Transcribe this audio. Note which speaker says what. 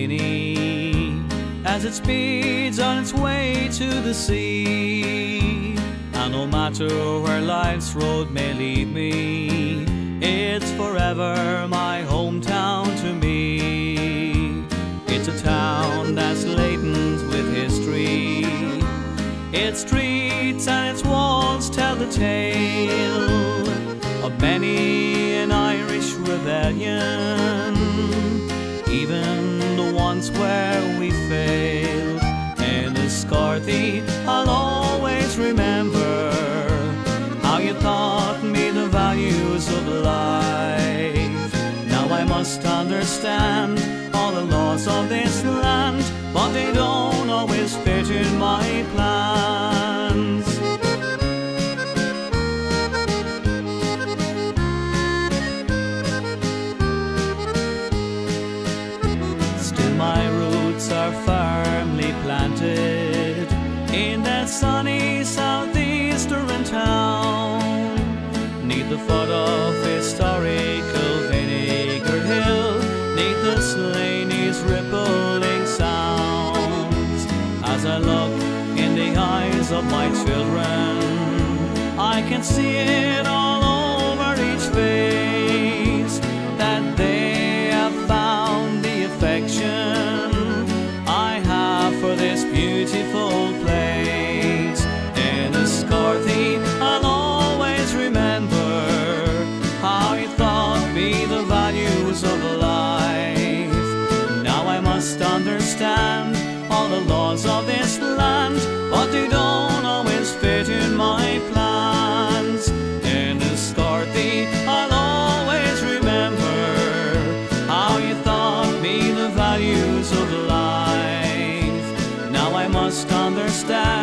Speaker 1: Kilkenny as it speeds on its way to the sea. And no matter where life's road may lead me, it's forever my hometown to me. It's a town that's laden with history. Its streets and its walls tell the tale of many an Irish rebellion, I'll always remember how you taught me the values of life. Now I must understand all the laws of this land, but they don't always fit in my plans. In that sunny southeastern town. Neath the foot of historical Vinegar Hill, neath the Slaney's rippling sounds. As I look in the eyes of my children, I can see it understand all the laws of this land, but they don't always fit in my plans. In Scarthy, I'll always remember how you taught me the values of life. Now I must understand